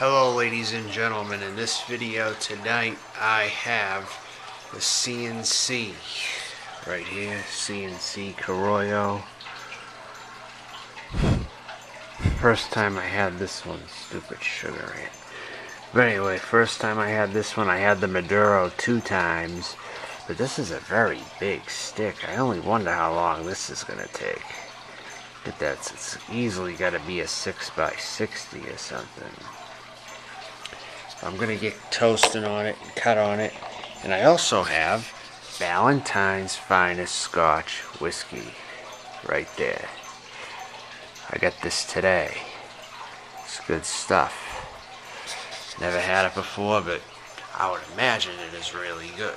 Hello ladies and gentlemen, in this video tonight I have the C&C right here, C&C Corojo. First time I had this one, stupid sugar it. But anyway, first time I had this one I had the Maduro two times, but this is a very big stick. I only wonder how long this is going to take. But that's it's easily got to be a 6 by 60 or something. I'm going to get toasting on it and cut on it. And I also have Ballantine's Finest Scotch Whiskey right there. I got this today. It's good stuff. Never had it before, but I would imagine it is really good.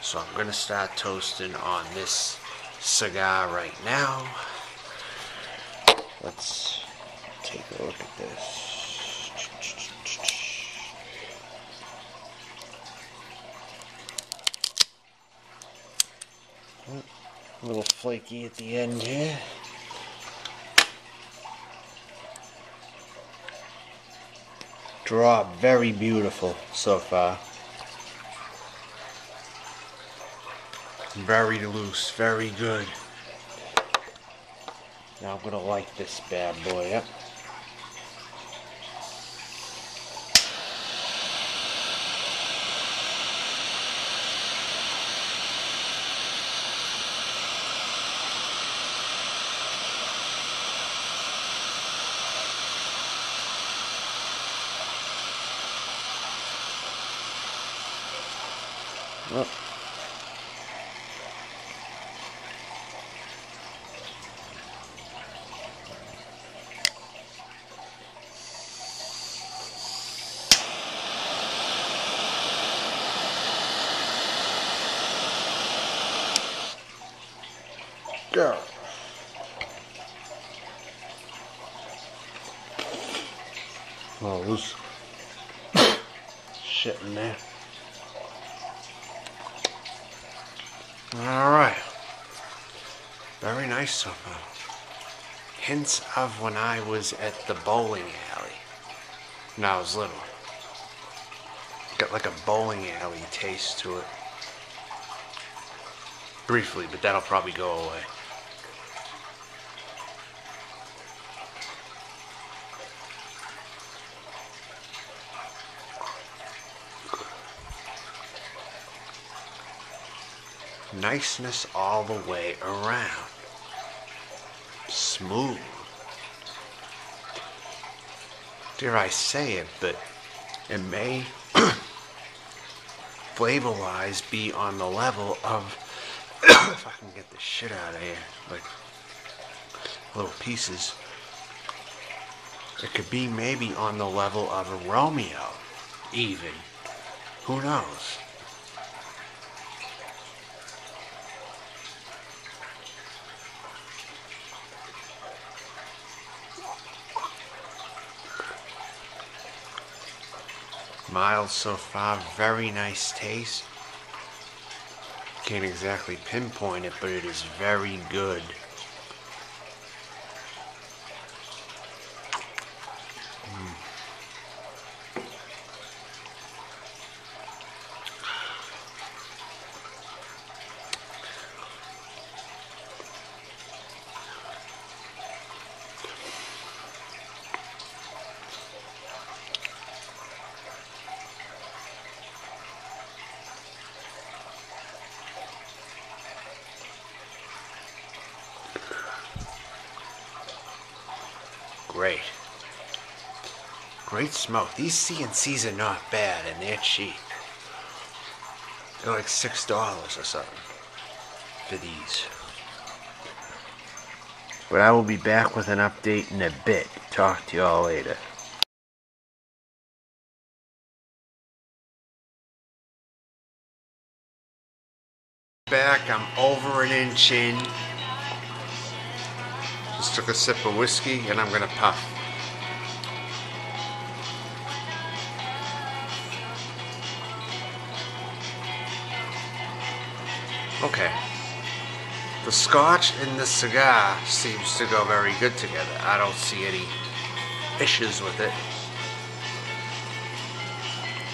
So I'm going to start toasting on this cigar right now. Let's take a look at this. Oh, a little flaky at the end here. Draw very beautiful so far. Very loose, very good. Now I'm gonna light this bad boy up. Oh. Go. Oh, there's shit in there. Alright. Nice. Hints of when I was at the bowling alley. When I was little. Got like a bowling alley taste to it. Briefly, but that'll probably go away. niceness all the way around. Smooth. Dare I say it, but it may flavor wise be on the level of if I can get the shit out of here, like little pieces. It could be maybe on the level of a Romeo, even. Who knows? Mild so far, very nice taste. Can't exactly pinpoint it, but it is very good. Great. Great smoke. These C&Cs are not bad and they're cheap. They're like six dollars or something for these. But I will be back with an update in a bit. Talk to y'all later. Back, I'm over an inch in. Just took a sip of whiskey and I'm gonna puff. Okay. The scotch and the cigar seems to go very good together. I don't see any issues with it.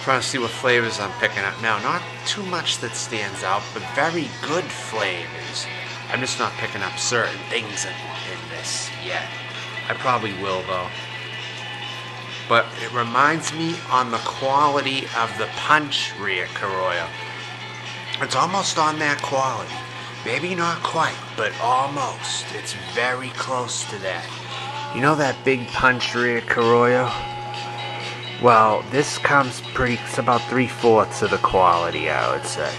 Trying to see what flavors I'm picking up now. Not too much that stands out, but very good flavors. I'm just not picking up certain things in, in this yet. I probably will though. But it reminds me on the quality of the Punch Rare Corojo. It's almost on that quality. Maybe not quite, but almost. It's very close to that. You know that big Punch Rare Corojo? Well, this comes pretty, it's about three fourths of the quality, I would say.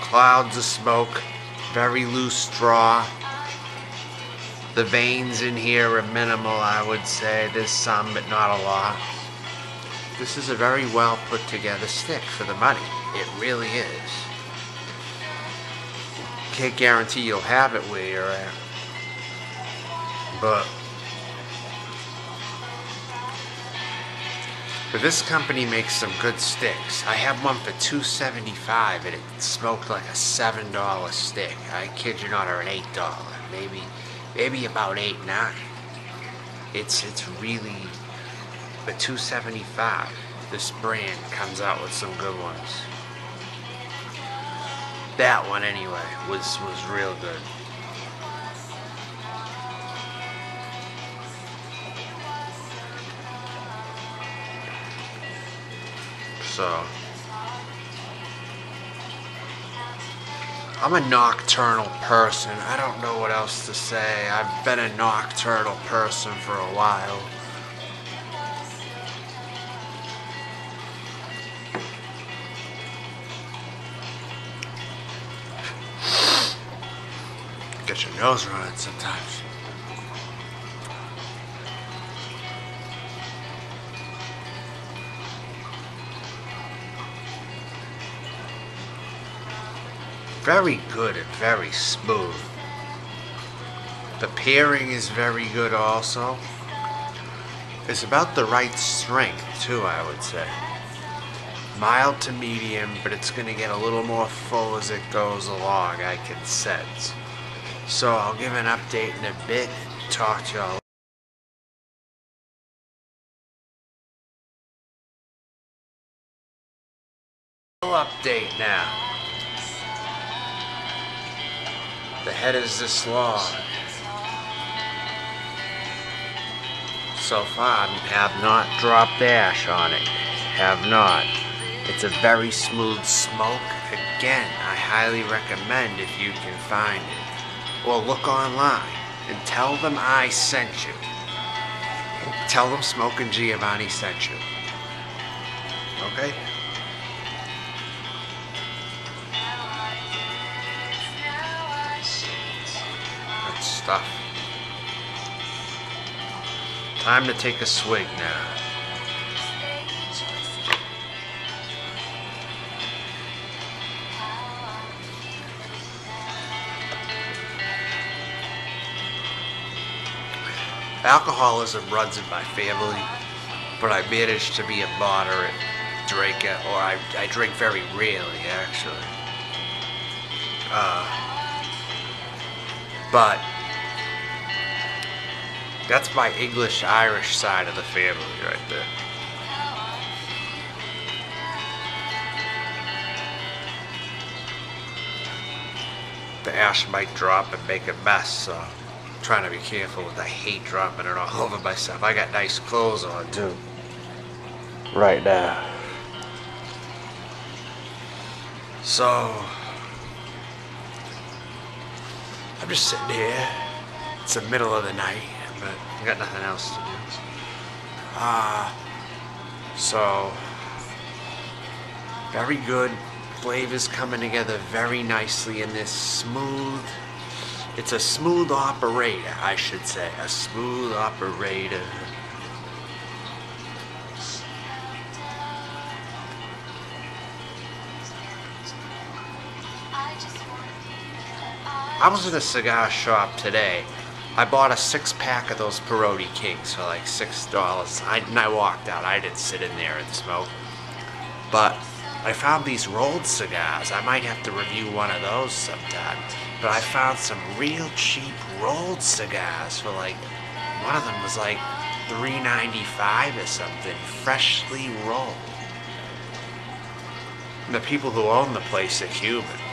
Clouds of smoke, very loose straw. The veins in here are minimal, I would say. There's some, but not a lot. This is a very well put together stick for the money. It really is. Can't guarantee you'll have it where you're at. But But this company makes some good sticks. I have one for $2.75 and it smoked like a $7 stick. I kid you not, or an $8. Maybe maybe about 8 9 It's it's really the 275. This brand comes out with some good ones. That one anyway was was real good. So I'm a nocturnal person. I don't know what else to say. I've been a nocturnal person for a while. Get your nose running sometimes. Very good and very smooth. The pairing is very good also. It's about the right strength too, I would say. Mild to medium, but it's going to get a little more full as it goes along, I can sense. So I'll give an update in a bit and talk to y'all. Update now. Head is this long. So far, have not dropped ash on it. Have not. It's a very smooth smoke. Again, I highly recommend if you can find it. Or look online and tell them I sent you. Tell them Smoking Giovanni sent you. Okay? Stuff. Time to take a swig now. Alcoholism runs in my family, but I manage to be a moderate drinker, or I, I drink very rarely, actually. Uh, but that's my English Irish side of the family right there. The ash might drop and make a mess, so I'm trying to be careful with I hate dropping it all over myself. I got nice clothes on too. Right now. So I'm just sitting here. It's the middle of the night but I got nothing else to do. Ah, uh, so very good flavors coming together very nicely in this smooth. It's a smooth operator, I should say, a smooth operator. I was in a cigar shop today I bought a six pack of those Parodi Kings for like six dollars. I, and I walked out. I didn't sit in there and smoke. But I found these rolled cigars. I might have to review one of those sometime. But I found some real cheap rolled cigars for like, one of them was like 3.95 or something, freshly rolled. And the people who own the place are Cuban.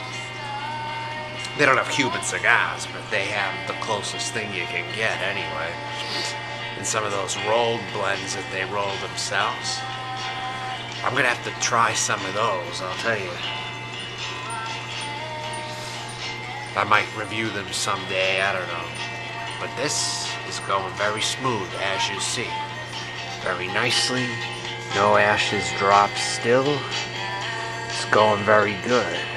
They don't have Cuban cigars, but they have the closest thing you can get anyway. And some of those rolled blends that they roll themselves. I'm gonna have to try some of those, I'll tell you. I might review them someday, I don't know. But this is going very smooth, as you see. Very nicely. No ashes drop still. It's going very good.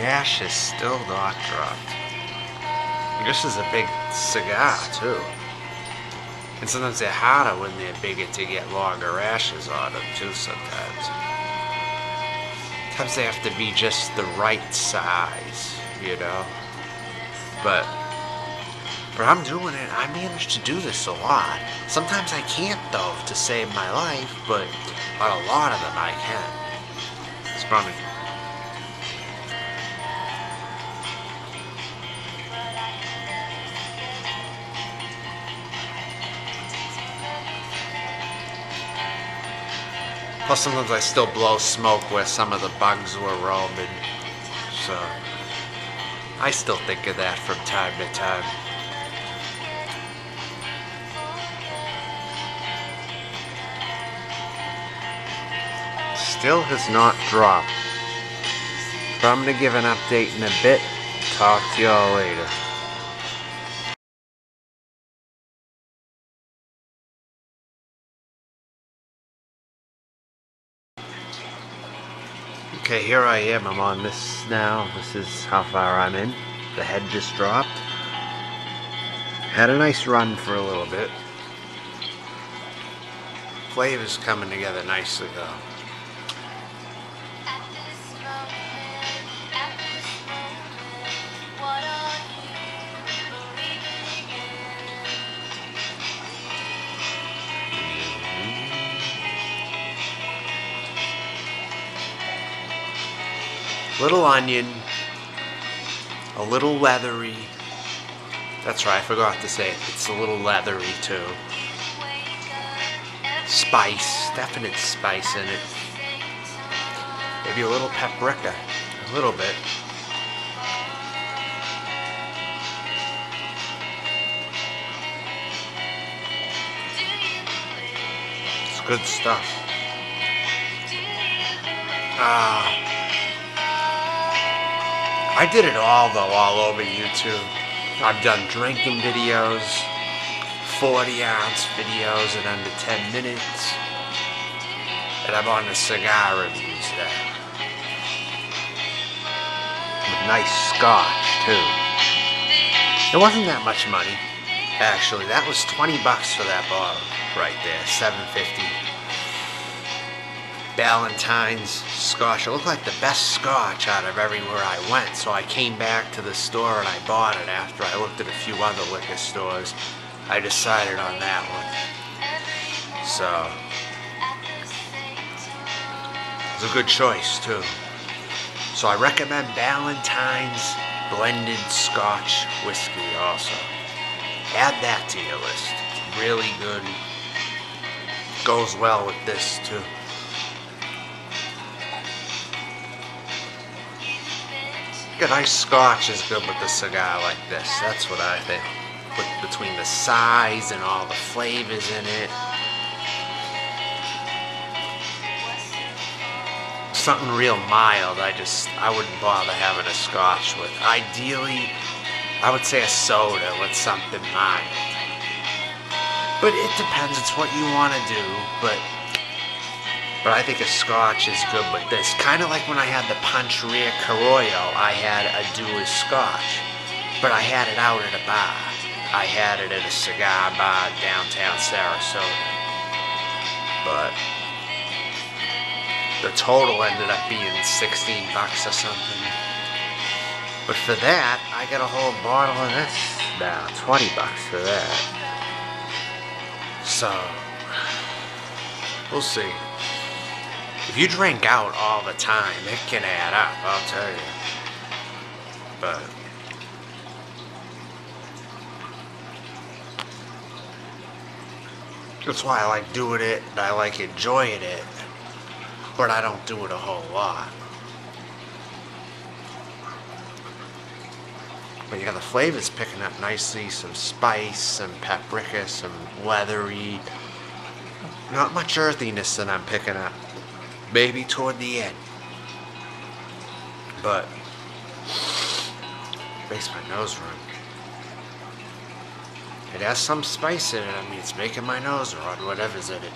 The ash is still not dropped. This is a big cigar, too. And sometimes they're harder when they're bigger to get longer ashes on them, too, sometimes. Sometimes they have to be just the right size, you know? But, but I'm doing it. I manage to do this a lot. Sometimes I can't, though, to save my life, but on a lot of them I can. It's probably Plus, sometimes I still blow smoke where some of the bugs were roaming. So, I still think of that from time to time. Still has not dropped. But I'm going to give an update in a bit. Talk to y'all later. Okay, here I am. I'm on this now. This is how far I'm in. The head just dropped. Had a nice run for a little bit. Flavor's coming together nicely though. Little onion, a little leathery. That's right, I forgot to say it. It's a little leathery too. Spice, definite spice in it. Maybe a little paprika, a little bit. It's good stuff. Ah. I did it all though, all over YouTube. I've done drinking videos, 40 ounce videos in under 10 minutes, and I'm on the cigar reviews now. With nice scotch too. It wasn't that much money, actually. That was 20 bucks for that bottle right there, 750. Ballantine's scotch. It looked like the best scotch out of everywhere I went. So I came back to the store and I bought it after I looked at a few other liquor stores. I decided on that one. So, it's a good choice too. So I recommend Ballantine's blended scotch whiskey also. Add that to your list. Really good. Goes well with this too. A nice scotch is good with a cigar like this. That's what I think. With, between the size and all the flavors in it. Something real mild, I just, I wouldn't bother having a scotch with. Ideally, I would say a soda with something mild. But it depends, it's what you want to do, but but I think a scotch is good with this. Kind of like when I had the Punch Rare Corojo, I had a Dewar's scotch. But I had it out at a bar. I had it at a cigar bar downtown Sarasota. But the total ended up being 16 bucks or something. But for that, I get a whole bottle of this now. 20 bucks for that. So, we'll see. If you drink out all the time, it can add up, I'll tell you. But that's why I like doing it and I like enjoying it. But I don't do it a whole lot. But yeah, the flavor's picking up nicely. Some spice, some paprika, some leathery. Not much earthiness that I'm picking up. Maybe toward the end. But makes my nose run. It has some spice in it. I mean, it's making my nose run, whatever's in it.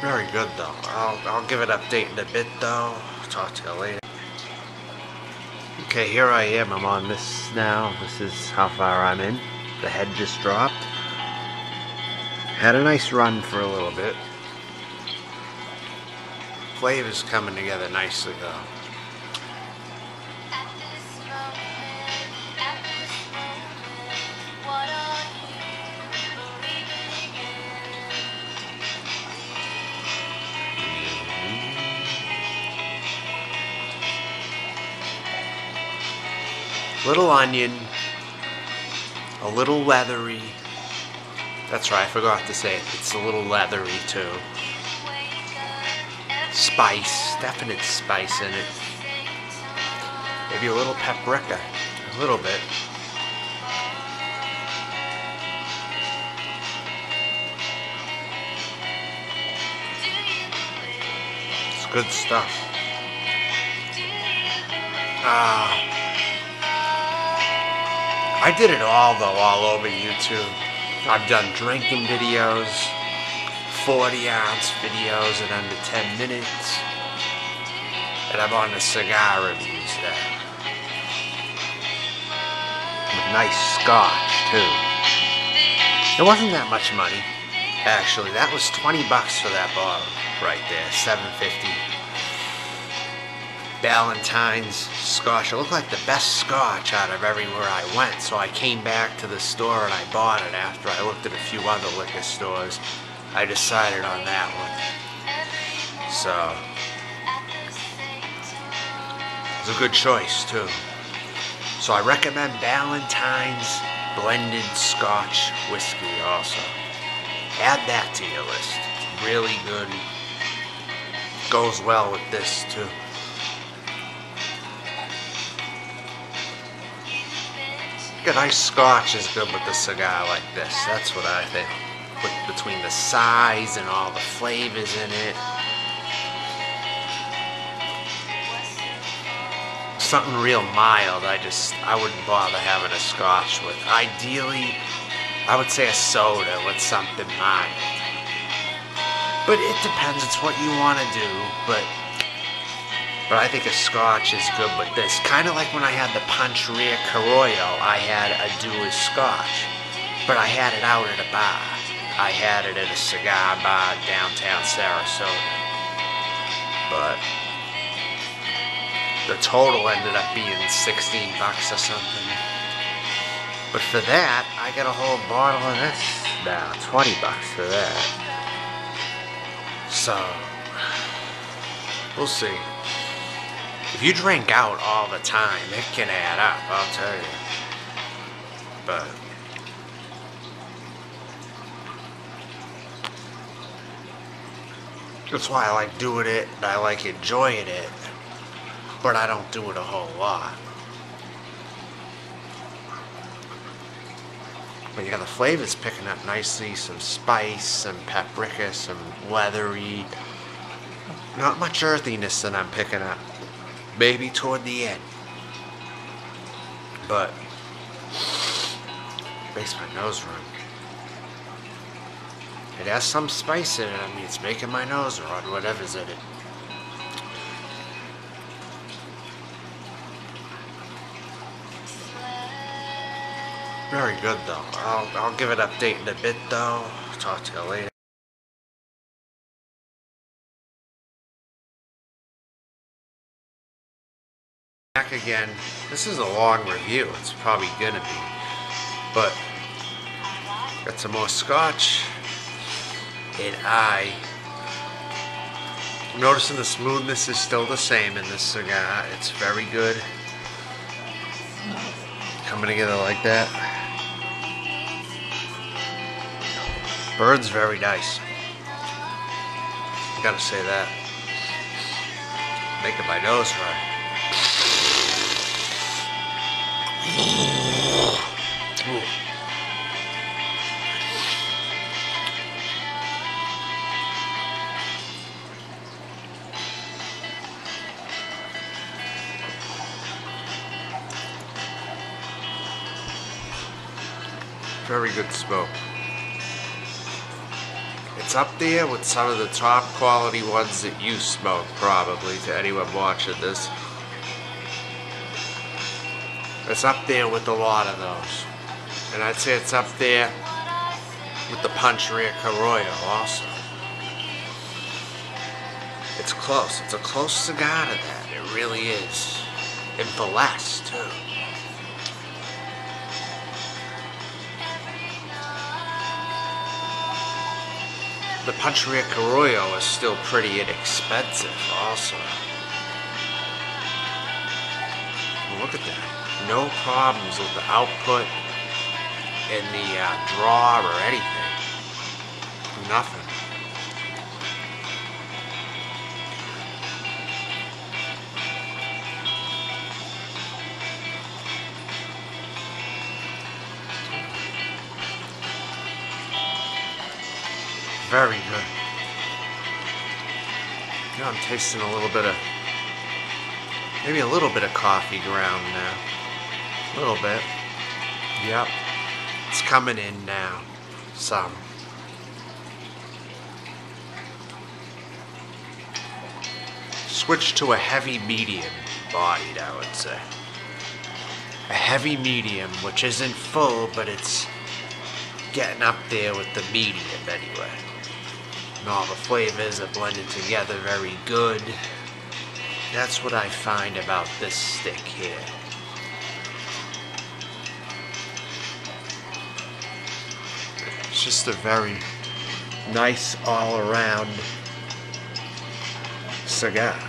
Very good though. I'll, I'll give an update in a bit though. Talk to you later. Okay, here I am. I'm on this now. This is how far I'm in. The head just dropped. Had a nice run for a little bit. Flavor's coming together nicely though. Little onion, a little leathery. That's right, I forgot to say it. It's a little leathery too. Spice, definite spice in it. Maybe a little paprika, a little bit. It's good stuff. Ah. I did it all though, all over YouTube. I've done drinking videos, 40 ounce videos in under 10 minutes, and I'm on the cigar reviews now. With nice scotch too. It wasn't that much money, actually. That was 20 bucks for that bottle right there, 750. Ballantine's scotch. It looked like the best scotch out of everywhere I went. So I came back to the store and I bought it after I looked at a few other liquor stores. I decided on that one. So it's a good choice too. So I recommend Ballantine's blended scotch whiskey also. Add that to your list. Really good. Goes well with this too. A nice scotch is good with a cigar like this. That's what I think. With, between the size and all the flavors in it. Something real mild, I just, I wouldn't bother having a scotch with. Ideally, I would say a soda with something mild. But it depends, it's what you want to do, but but I think a scotch is good with this. Kind of like when I had the Punch Rare Corojo, I had a Dewar's scotch. But I had it out at a bar. I had it at a cigar bar downtown Sarasota. But the total ended up being 16 bucks or something. But for that, I got a whole bottle of this now. 20 bucks for that. So, we'll see. If you drink out all the time, it can add up, I'll tell you. But that's why I like doing it and I like enjoying it. But I don't do it a whole lot. But yeah, the flavor's picking up nicely. Some spice, some paprika, some leathery. Not much earthiness that I'm picking up maybe toward the end. But makes my nose run. It has some spice in it. I mean, it's making my nose run, whatever's in it. Very good though. I'll, I'll give an update in a bit though. Talk to you later. Back again. This is a long review. It's probably gonna be, but got some more scotch, and I. I'm noticing the smoothness is still the same in this cigar. It's very good. Coming together like that. Bird's very nice. Gotta say that. Making my nose run. Good smoke. It's up there with some of the top quality ones that you smoke, probably, to anyone watching this. It's up there with a lot of those. And I'd say it's up there with the Punch Rare Corojo also. It's close. It's a close cigar to that. It really is. And for less, too. The Punch Rare Corojo is still pretty inexpensive also. Look at that no problems with the output in the uh, draw or anything. Nothing. Very good. Now I'm tasting a little bit of, maybe a little bit of coffee ground now. A little bit. Yep. It's coming in now. Some. Switch to a heavy medium bodied, I would say. A heavy medium, which isn't full, but it's getting up there with the medium anyway. And all the flavors are blended together very good. That's what I find about this stick here. It's just a very nice all around cigar.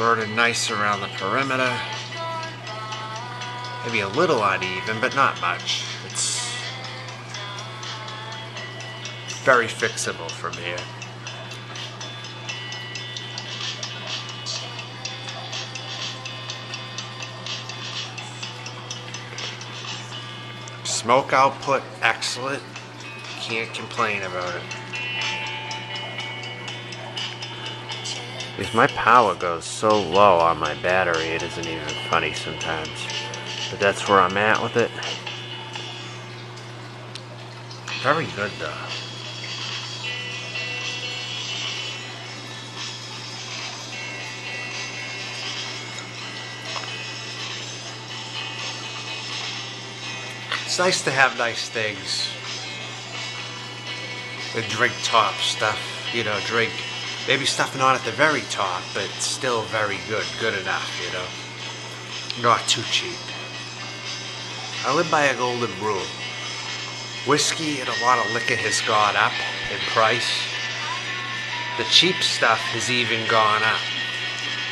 Burning nice around the perimeter. Maybe a little uneven, but not much. It's very fixable from here. Smoke output, excellent. Can't complain about it. If my power goes so low on my battery, it isn't even funny sometimes. But that's where I'm at with it. Very good though. It's nice to have nice things. The drink top stuff, you know, drink. Maybe stuff not at the very top, but still very good, good enough, you know. Not too cheap. I live by a golden rule. Whiskey and a lot of liquor has gone up in price. The cheap stuff has even gone up.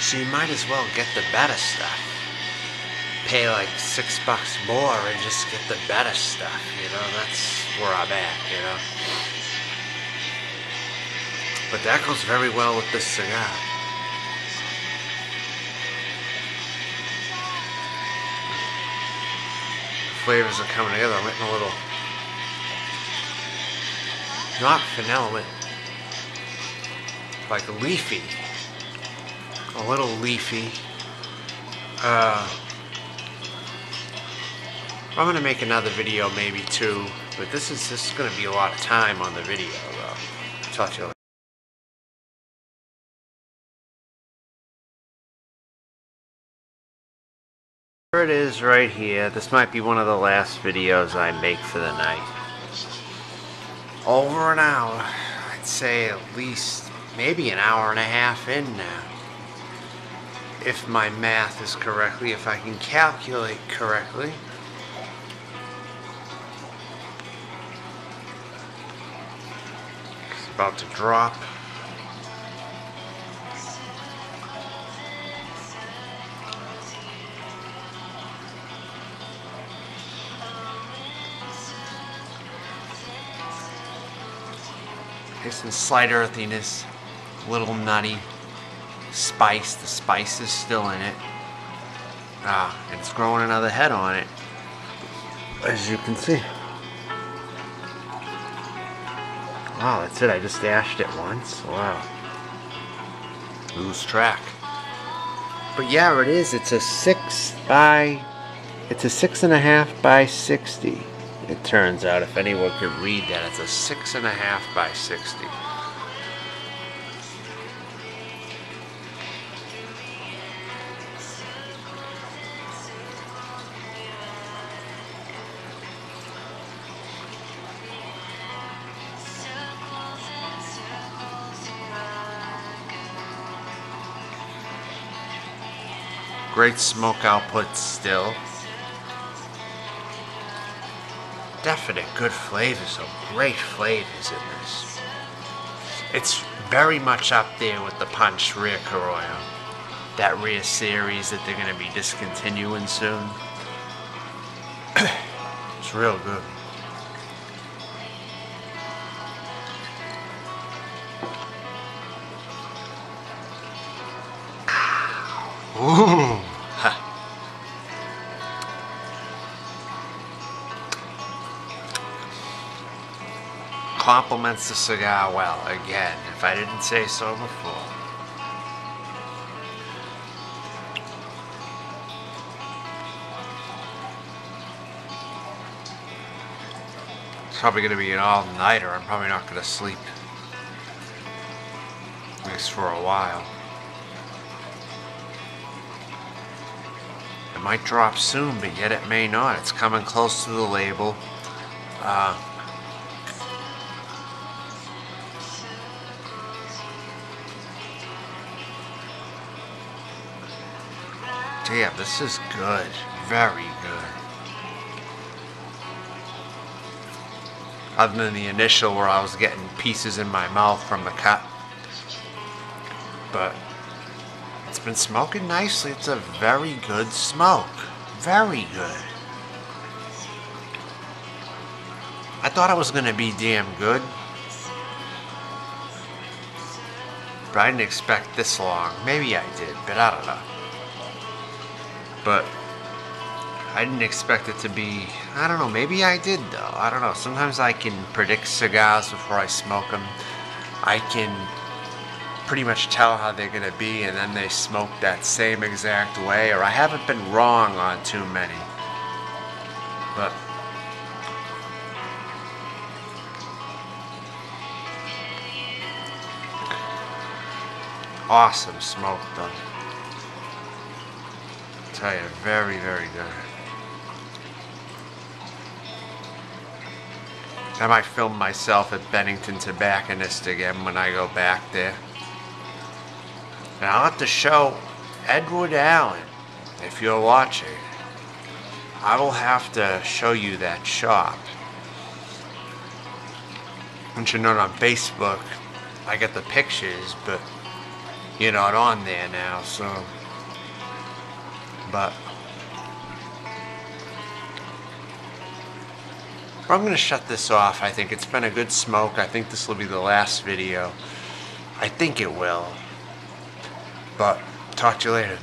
So you might as well get the better stuff pay like six bucks more and just get the better stuff, you know, that's where I'm at, you know. But that goes very well with this cigar. The flavors are coming together. I'm getting a little, not vanilla, like leafy. A little leafy. Uh, I'm gonna make another video maybe too, but this is this is gonna be a lot of time on the video though. Talk to you later. There it is right here. This might be one of the last videos I make for the night. Over an hour. I'd say at least maybe an hour and a half in now. If my math is correctly, if I can calculate correctly. It's about to drop. There's some slight earthiness, a little nutty, spice. The spice is still in it. Ah, and it's growing another head on it, as you can see. Wow, that's it. I just dashed it once. Wow. Lose track. But yeah, it is. It's a six by. It's a six and a half by sixty. It turns out, if anyone could read that, it's a six and a half by 60. Great smoke output still. Definite good flavors, some great flavors in this. It's very much up there with the Punch Rare Corojo. That rear series that they're going to be discontinuing soon. it's real good. Complements the cigar well, again, if I didn't say so before. It's probably going to be an all-nighter. I'm probably not going to sleep. At least for a while. It might drop soon, but yet it may not. It's coming close to the label. Uh, Damn, this is good. Very good. Other than the initial where I was getting pieces in my mouth from the cut. But it's been smoking nicely. It's a very good smoke. Very good. I thought it was going to be damn good. But I didn't expect this long. Maybe I did, but I don't know but I didn't expect it to be, I don't know, maybe I did though. I don't know. Sometimes I can predict cigars before I smoke them. I can pretty much tell how they're going to be and then they smoke that same exact way or I haven't been wrong on too many. But awesome smoke though tell you, very, very good. I might film myself at Bennington Tobacconist again when I go back there. And I'll have to show Edward Allen, if you're watching. I will have to show you that shop. Once you know on Facebook, I get the pictures, but you're not on there now, so but I'm going to shut this off. I think it's been a good smoke. I think this will be the last video. I think it will. But talk to you later.